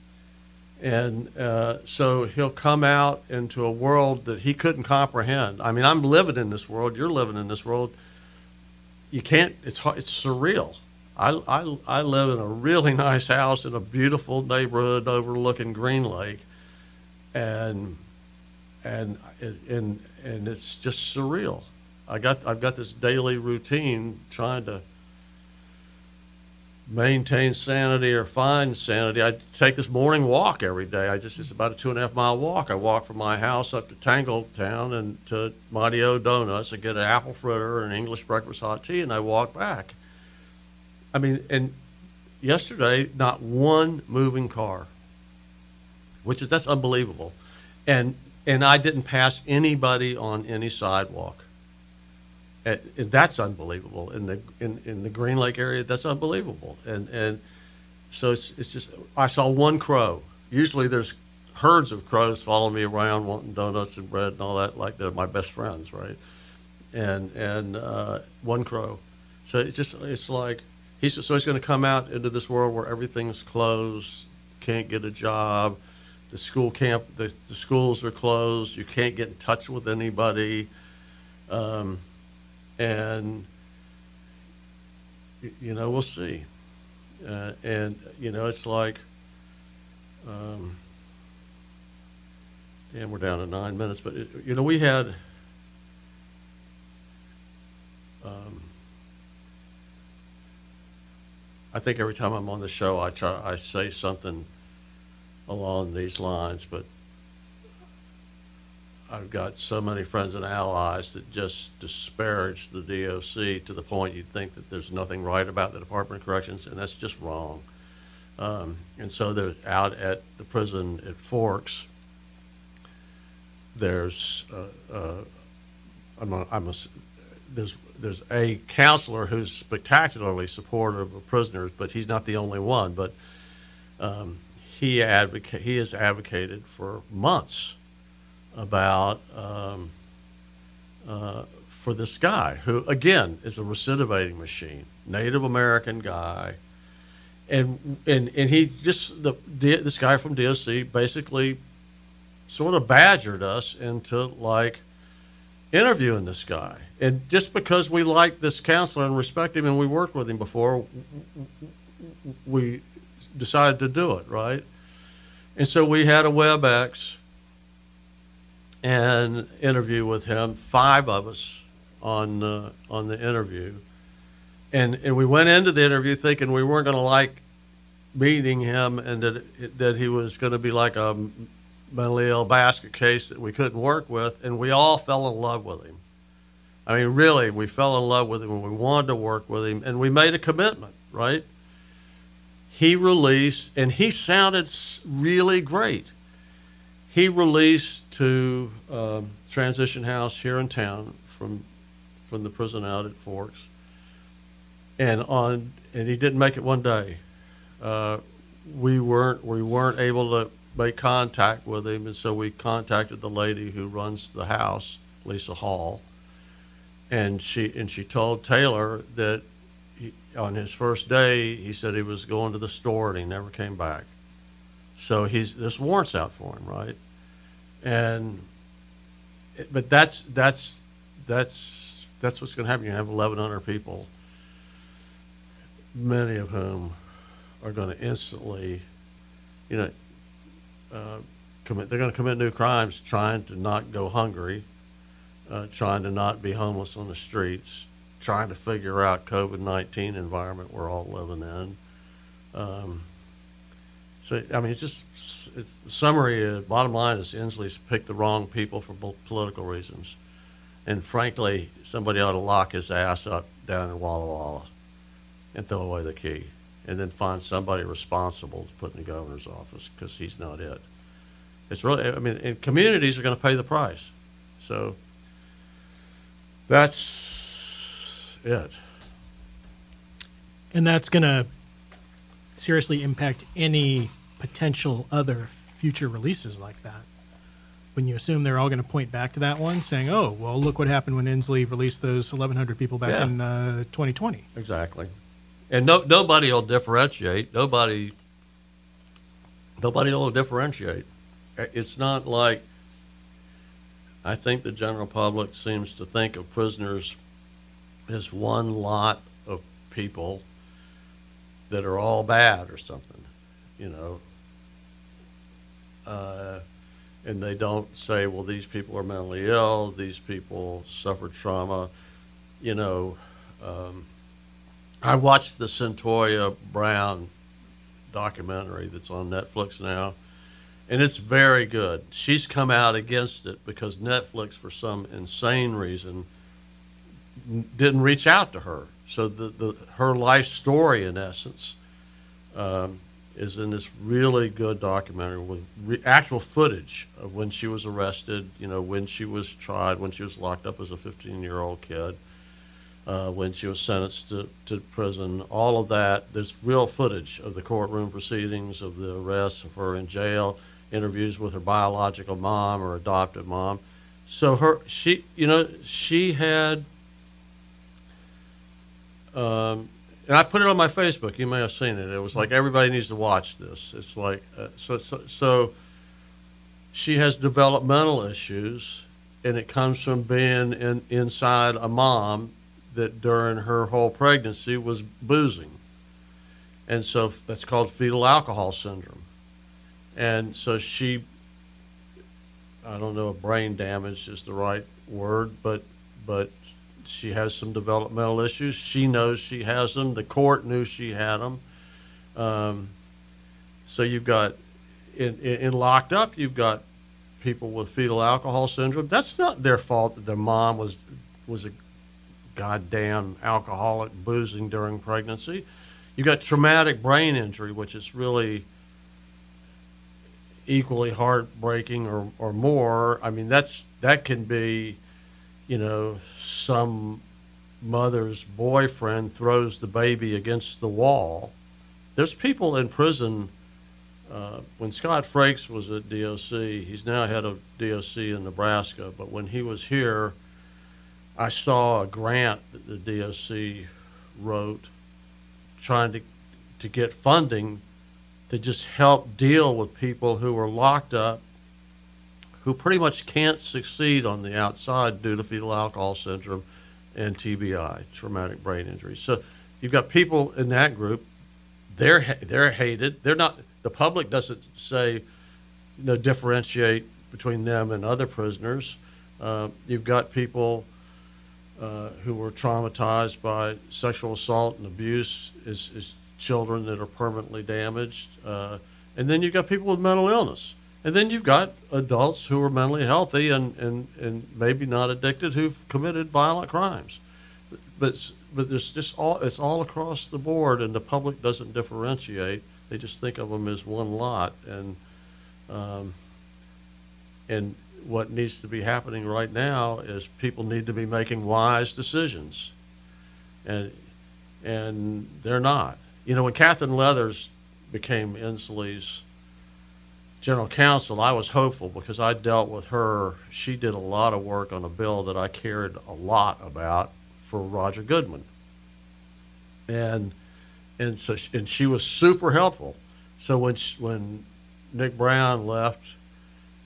and uh, so he'll come out into a world that he couldn't comprehend. I mean, I'm living in this world. You're living in this world. You can't. It's it's surreal. I, I, I live in a really nice house in a beautiful neighborhood overlooking Green Lake, and and and and it's just surreal. I got I've got this daily routine trying to maintain sanity or find sanity. I take this morning walk every day. I just it's about a two and a half mile walk. I walk from my house up to Tangletown and to Mighty O Donuts. I get an apple fritter and an English breakfast hot tea, and I walk back. I mean, and yesterday, not one moving car, which is that's unbelievable, and and I didn't pass anybody on any sidewalk. and, and that's unbelievable in the in, in the Green Lake area. That's unbelievable, and and so it's it's just I saw one crow. Usually there's herds of crows following me around wanting donuts and bread and all that, like they're my best friends, right? And and uh, one crow. So it's just it's like he's so he's going to come out into this world where everything's closed, can't get a job, the school camp, the, the schools are closed, you can't get in touch with anybody, um, and you know we'll see. Uh, and you know it's like. Um, and we're down to nine minutes, but it, you know we had. Um, I think every time I'm on the show, I try I say something along these lines, but I've got so many friends and allies that just disparage the DOC to the point you'd think that there's nothing right about the Department of Corrections, and that's just wrong. Um, and so they're out at the prison at Forks. There's uh, uh, I'm a, I'm a, there's there's a counselor who's spectacularly supportive of prisoners, but he's not the only one. But um, he advocate he has advocated for months about um, uh, for this guy who again is a recidivating machine, Native American guy, and and and he just the this guy from DSC basically sort of badgered us into like interviewing this guy. And just because we like this counselor and respect him and we worked with him before, we decided to do it, right? And so we had a WebEx and interview with him, five of us on on the interview. And, and we went into the interview thinking we weren't going to like meeting him and that, that he was going to be like a mentally ill basket case that we couldn't work with, and we all fell in love with him. I mean, really, we fell in love with him and we wanted to work with him, and we made a commitment, right? He released, and he sounded really great. He released to um, Transition House here in town from from the prison out at Forks, and on and he didn't make it one day. Uh, we weren't we weren't able to make contact with him, and so we contacted the lady who runs the house, Lisa Hall, and she and she told Taylor that on his first day he said he was going to the store and he never came back. So he's there's warrants out for him, right? And but that's that's that's that's what's going to happen. You have 1,100 people, many of whom are going to instantly, you know, uh, commit. They're going to commit new crimes, trying to not go hungry, uh, trying to not be homeless on the streets, trying to figure out COVID nineteen environment we're all living in. Um, so I mean, it's just it's, the summary. Uh, bottom line is Inslee's picked the wrong people for political reasons, and frankly, somebody ought to lock his ass up down in Walla Walla and throw away the key and then find somebody responsible to put in the governor's office because he's not it. It's really, I mean, and communities are going to pay the price. So that's it. And that's going to seriously impact any potential other future releases like that. When you assume they're all going to point back to that one, saying, "Oh, well, look what happened when Inslee released those 1,100 people back Yeah. in uh, 2020." Exactly. And no, nobody will differentiate. Nobody, nobody will differentiate. It's not like I think the general public seems to think of prisoners as one lot of people that are all bad or something, you know. Uh, and they don't say, well, these people are mentally ill, these people suffered trauma, you know. Um, I watched the Cyntoia Brown documentary that's on Netflix now, and it's very good. She's come out against it because Netflix, for some insane reason, didn't reach out to her. So the, the her life story, in essence, um, is in this really good documentary with re- actual footage of when she was arrested. You know, when she was tried, when she was locked up as a 15-year-old kid uh, when she was sentenced to, to prison. All of that, there's real footage of the courtroom proceedings, of the arrest of her in jail, interviews with her biological mom or adopted mom. So her, she, you know, she had, um, and I put it on my Facebook. You may have seen it. It was like everybody needs to watch this. It's like uh, so, so so she has developmental issues, and it comes from being in, inside a mom that during her whole pregnancy was boozing. And so that's called fetal alcohol syndrome. And so she, I don't know if brain damage is the right word, but, but she has some developmental issues. She knows she has them. The court knew she had them. Um, so you've got, in, in, in locked up, you've got people with fetal alcohol syndrome. That's not their fault that their mom was was a goddamn alcoholic boozing during pregnancy. You've got traumatic brain injury, which is really equally heartbreaking or, or more. I mean, that's that can be, you know, some mother's boyfriend throws the baby against the wall. There's people in prison. Uh, when Scott Frakes was at DOC, he's now head of DOC in Nebraska, but when he was here, I saw a grant that the DOC wrote trying to, to get funding to just help deal with people who were locked up who pretty much can't succeed on the outside due to fetal alcohol syndrome and TBI, traumatic brain injury. So you've got people in that group. They're they're hated. They're not. The public doesn't say, you know, differentiate between them and other prisoners. Uh, you've got people uh, who were traumatized by sexual assault and abuse as, as children that are permanently damaged. Uh, and then you've got people with mental illness. And then you've got adults who are mentally healthy and, and, and maybe not addicted who've committed violent crimes. But, but there's just all, it's all across the board, and the public doesn't differentiate. They just think of them as one lot. And, um, and what needs to be happening right now is people need to be making wise decisions. And, and they're not. You know, when Kathryn Leathers became Inslee's general counsel, I was hopeful because I dealt with her. She did a lot of work on a bill that I cared a lot about for Roger Goodman. And and so she, and she was super helpful. So when she, when Nick Brown left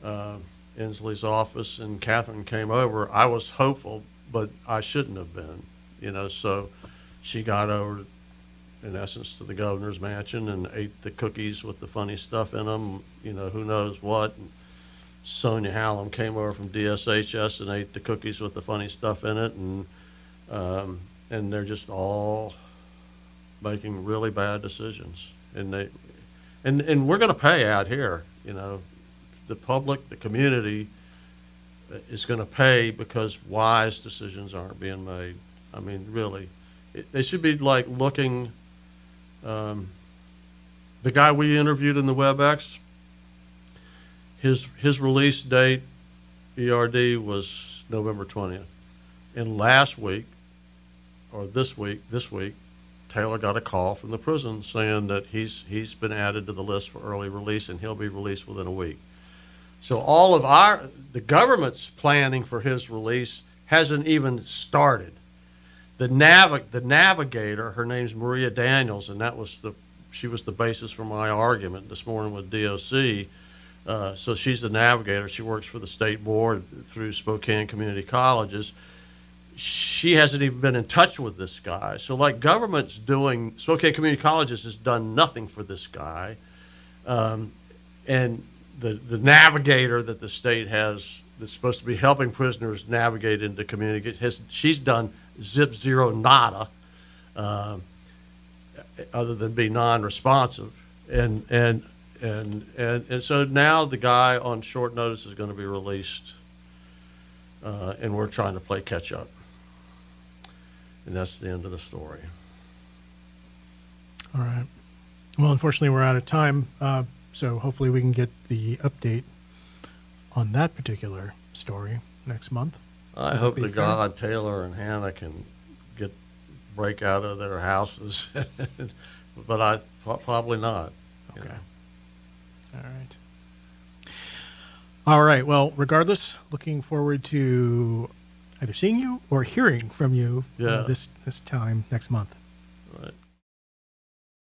uh, Inslee's office and Kathryn came over, I was hopeful, but I shouldn't have been. You know, so she got over in essence to the governor's mansion and ate the cookies with the funny stuff in them. You know, who knows what. And Sonja Hallum came over from DSHS and ate the cookies with the funny stuff in it, and um, and they're just all making really bad decisions. And they and and we're going to pay out here. You know, the public, the community is going to pay because wise decisions aren't being made. I mean, really, it, they should be like looking um, the guy we interviewed in the WebEx, his his release date, ERD was November twentieth, and last week, or this week, this week, Taylor got a call from the prison saying that he's he's been added to the list for early release and he'll be released within a week. So all of our the government's planning for his release hasn't even started the nav the navigator, her name's Maria Daniels, and that was the she was the basis for my argument this morning with DOC. Uh, so she's the navigator. She works for the state board through Spokane Community Colleges. She hasn't even been in touch with this guy. So, like government's doing, Spokane Community Colleges has done nothing for this guy. Um, and the, the navigator that the state has that's supposed to be helping prisoners navigate into community has she's done zip zero nada, uh, other than be non-responsive, and and and and and so now the guy on short notice is going to be released, uh, and we're trying to play catch up, and that's the end of the story. All right. Well, unfortunately, we're out of time, uh, so hopefully we can get the update on that particular story next month. I hope to God Taylor and Hannah can get break out of their houses, but I probably not. Okay. know. All right. All right. Well, regardless, looking forward to either seeing you or hearing from you uh, this this time next month.